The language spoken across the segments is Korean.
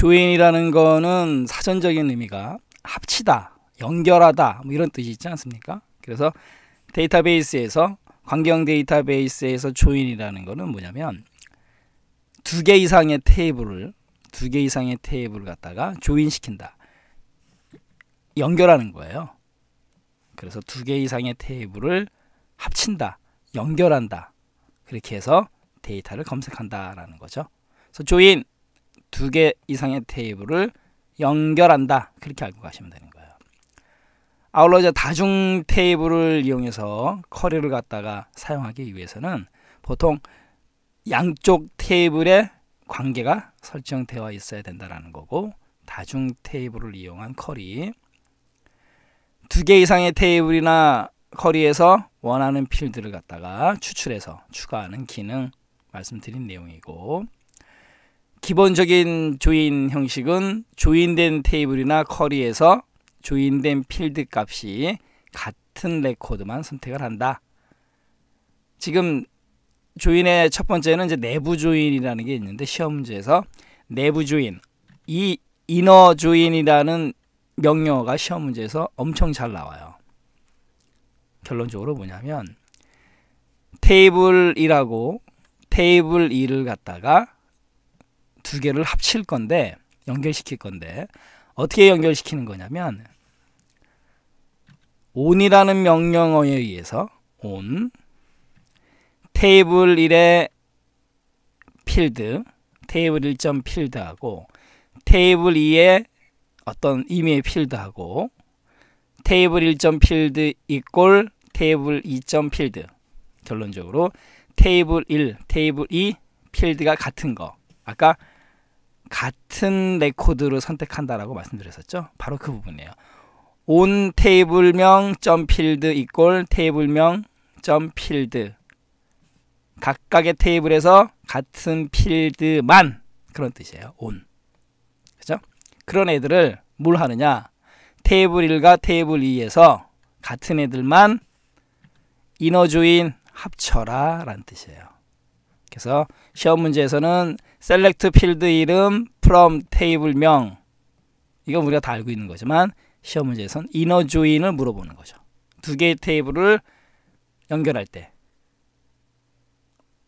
조인이라는 거는 사전적인 의미가 합치다, 연결하다 뭐 이런 뜻이 있지 않습니까? 그래서 데이터베이스에서 관경 데이터베이스에서 조인이라는 거는 뭐냐면 두 개 이상의 테이블을 두 개 이상의 테이블을 갖다가 조인시킨다. 연결하는 거예요. 그래서 두 개 이상의 테이블을 합친다. 연결한다. 그렇게 해서 데이터를 검색한다라는 거죠. 그래서 join 두 개 이상의 테이블을 연결한다. 그렇게 알고 가시면 되는 거예요. 아울러 이제 다중 테이블을 이용해서 query를 갖다가 사용하기 위해서는 보통 양쪽 테이블에 관계가 설정되어 있어야 된다라는 거고 다중 테이블을 이용한 query 두 개 이상의 테이블이나 query에서 원하는 필드를 갖다가 추출해서 추가하는 기능 말씀드린 내용이고 기본적인 join 형식은 join된 테이블이나 query에서 join된 필드 값이 같은 레코드만 선택을 한다. 지금 join의 첫 번째는 이제 내부 join이라는 게 있는데 시험 문제에서 내부 join 이 inner join이라는 명령어가 시험 문제에서 엄청 잘 나와요. 결론적으로 뭐냐면 테이블 1하고 테이블 2를 갖다가 두 개를 합칠 건데 연결시킬 건데 어떻게 연결시키는 거냐면 on이라는 명령어에 의해서 on 테이블 1의 필드 테이블 1점 필드하고 테이블 2의 어떤 의미의 필드하고 테이블 1점 필드 equal 테이블 2점 필드. 결론적으로 테이블 1, 테이블 2 필드가 같은 거. 아까 같은 레코드로 선택한다라고 말씀드렸었죠. 바로 그 부분이에요. ON 테이블명 점 필드 equal 테이블명 점 필드. 각각의 테이블에서 같은 필드만. 그런 뜻이에요. ON. 그죠? 그런 애들을 뭘 하느냐? 테이블 1과 테이블 2에서 같은 애들만 inner join 합쳐라 라는 뜻이에요. 그래서 시험 문제에서는 select 필드 이름 from 테이블명 이건 우리가 다 알고 있는 거지만 시험 문제에서는 inner join을 물어보는 거죠. 두 개의 테이블을 연결할 때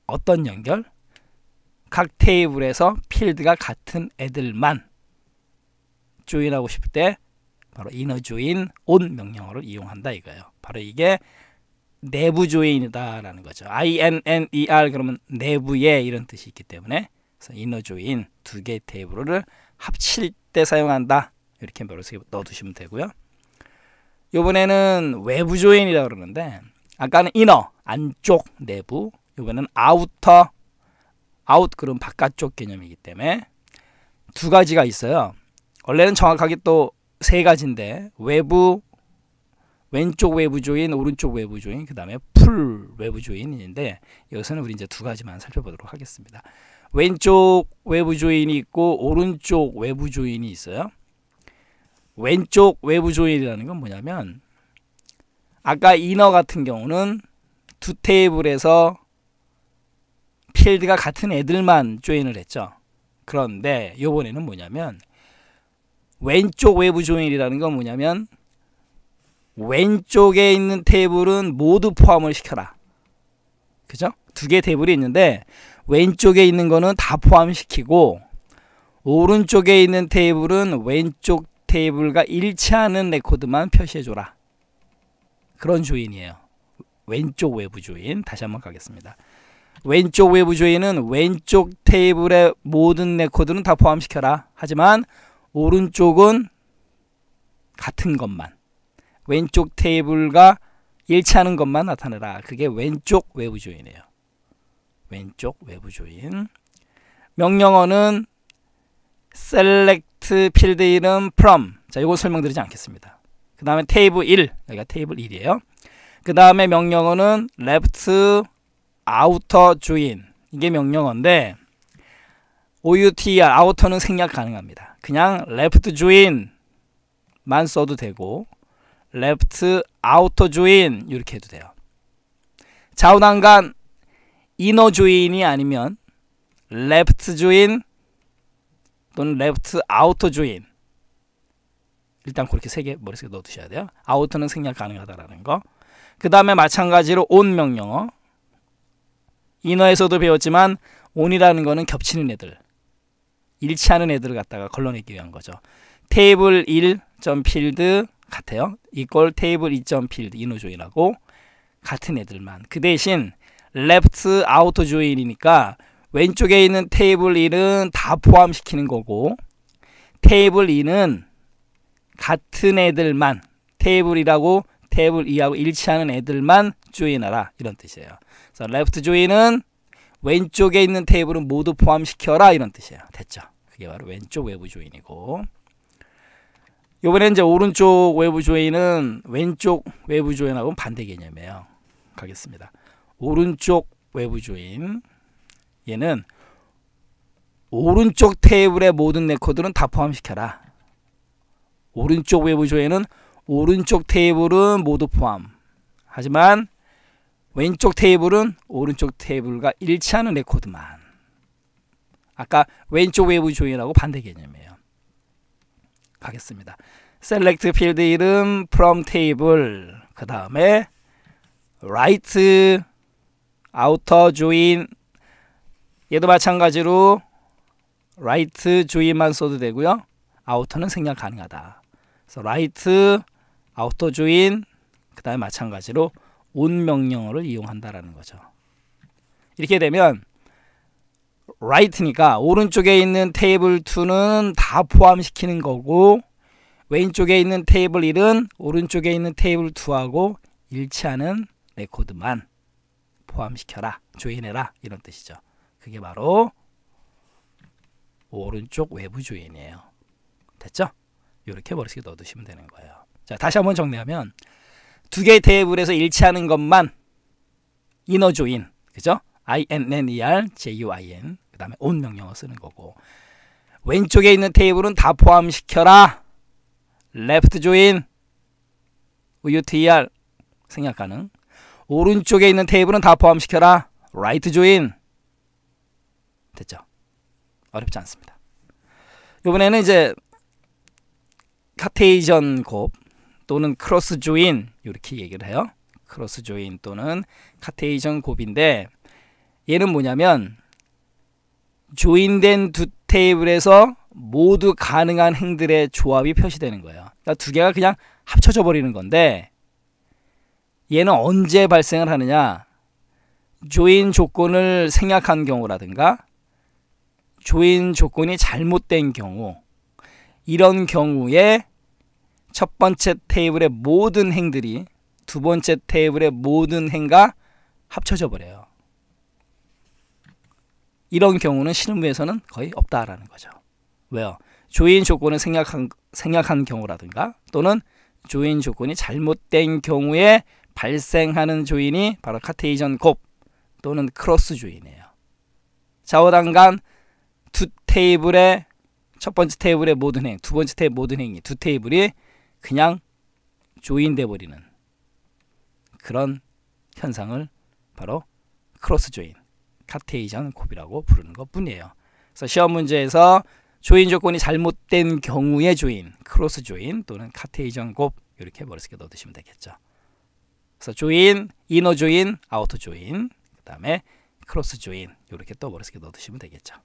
어떤 연결? 각 테이블에서 필드가 같은 애들만 조인하고 싶을 때 바로 이너 조인 온 명령어를 이용한다 이거예요. 바로 이게 내부 조인이다라는 거죠. INNER 그러면 내부에 이런 뜻이 있기 때문에 그래서 이너 조인 두 개의 테이블을 합칠 때 사용한다. 이렇게 머릿속에 넣어두시면 되고요. 이번에는 외부 조인이라고 그러는데 아까는 inner 안쪽 내부 이번에는 아우터 아웃 그럼 바깥쪽 개념이기 때문에 두 가지가 있어요. 원래는 정확하게 또 세 가지인데 외부 왼쪽 외부 join, 오른쪽 외부 join, 그 다음에 full 외부 join인데 여기서는 우리 이제 두 가지만 살펴보도록 하겠습니다. 왼쪽 외부 join이 있고 오른쪽 외부 join이 있어요. 왼쪽 외부 조인이라는 건 뭐냐면 아까 이너 같은 경우는 두 테이블에서 필드가 같은 애들만 조인을 했죠. 그런데 요번에는 뭐냐면 왼쪽 외부 조인이라는 건 뭐냐면 왼쪽에 있는 테이블은 모두 포함을 시켜라. 그죠? 두 개 테이블이 있는데 왼쪽에 있는 거는 다 포함시키고 오른쪽에 있는 테이블은 왼쪽 테이블과 일치하는 레코드만 표시해줘라. 그런 join이에요. 왼쪽 외부 join. 다시 한번 가겠습니다. 왼쪽 외부 join은 왼쪽 테이블의 모든 레코드는 다 포함시켜라. 하지만 오른쪽은 같은 것만 왼쪽 테이블과 일치하는 것만 나타내라. 그게 왼쪽 외부 join이에요. 왼쪽 외부 조인. 명령어는 select 필드 이름 from. 자, 이거 설명드리지 않겠습니다. 그 다음에 테이블 1. 여기가 테이블 1이에요. 그 다음에 명령어는 left outer join. 이게 명령어인데 OUTR, 아우터는 생략 가능합니다. 그냥 left join만 써도 되고 left outer 이렇게 해도 돼요. 좌우난간 inner join이 아니면 left join, 또는 left outer 일단 그렇게 세 개 머릿속에 넣어두셔야 돼요. outer는 생략 가능하다라는 거. 그 다음에 마찬가지로 on 명령어 인어에서도 배웠지만 on이라는 거는 겹치는 애들 일치하는 애들을 갖다가 걸러내기 위한 거죠. 테이블 1.필드 같아요. equal 테이블 2.필드 inner join하고 같은 애들만. 그 대신 left outer join이니까 왼쪽에 있는 테이블 1은 다 포함시키는 거고 테이블 2는 같은 애들만 테이블 1하고 테이블 2하고 일치하는 애들만 join하라 이런 뜻이에요. 그래서 left join은 왼쪽에 있는 테이블은 모두 포함시켜라 이런 뜻이에요. 됐죠? 그게 바로 왼쪽 외부 join이고 요번에 이제 오른쪽 외부 join은 왼쪽 외부 join하고 반대 개념이에요. 가겠습니다. 오른쪽 외부 join 얘는 오른쪽 테이블의 모든 레코드는 다 포함시켜라. 오른쪽 외부 join은 오른쪽 테이블은 모두 포함. 하지만 왼쪽 테이블은 오른쪽 테이블과 일치하는 레코드만. 아까 왼쪽 외부 조인하고 반대 개념이에요. 가겠습니다. select field 이름 from table 그 다음에 right outer 얘도 마찬가지로 right join만 써도 되고요. outer는 생략 가능하다. 그래서 right outer 그 다음에 마찬가지로 on 명령어를 이용한다라는 거죠. 이렇게 되면 right니까 오른쪽에 있는 테이블 2는 다 포함시키는 거고 왼쪽에 있는 테이블 1은 오른쪽에 있는 테이블 2하고 일치하는 레코드만 포함시켜라 join해라 이런 뜻이죠 그게 바로 오른쪽 외부 join이에요 됐죠? 이렇게 머릿속에 넣어두시면 되는 거예요 자 다시 한번 정리하면 두 개의 테이블에서 일치하는 것만 inner join 그죠? INNER JOIN 그 다음에 on 명령어 쓰는 거고. 왼쪽에 있는 테이블은 다 포함시켜라. Left join OUTER 생략 가능. 오른쪽에 있는 테이블은 다 포함시켜라. Right join 됐죠? 어렵지 않습니다. 이번에는 이제 Cartesian 곱 또는 cross join 이렇게 얘기를 해요. cross join 또는 Cartesian 곱인데 얘는 뭐냐면 join된 두 테이블에서 모두 가능한 행들의 조합이 표시되는 거예요. 그러니까 두 개가 그냥 합쳐져 버리는 건데 얘는 언제 발생을 하느냐? join 조건을 생략한 경우라든가 조인 조건이 잘못된 경우 이런 경우에 첫 번째 테이블의 모든 행들이 두 번째 테이블의 모든 행과 합쳐져 버려요. 이런 경우는 실무에서는 거의 없다라는 거죠. 왜요? 조인 조건을 생략한, 생략한 경우라든가 또는 조인 조건이 잘못된 경우에 발생하는 조인이 바로 카테이전 곱 또는 cross join이에요. 좌우단간 두 테이블의 첫 번째 테이블의 모든 행, 두 번째 테이블 모든 행이 두 테이블이 그냥 join돼 버리는 그런 현상을 바로 cross join, Cartesian 곱이라고 부르는 것 뿐이에요. 그래서 시험 문제에서 join 조건이 잘못된 경우의 join, cross join 또는 Cartesian 곱 이렇게 머릿속에 넣어두시면 되겠죠. 그래서 조인, 이너 조인, 아우터 조인, 그 다음에 크로스 조인 이렇게 또 머릿속에 넣어두시면 되겠죠.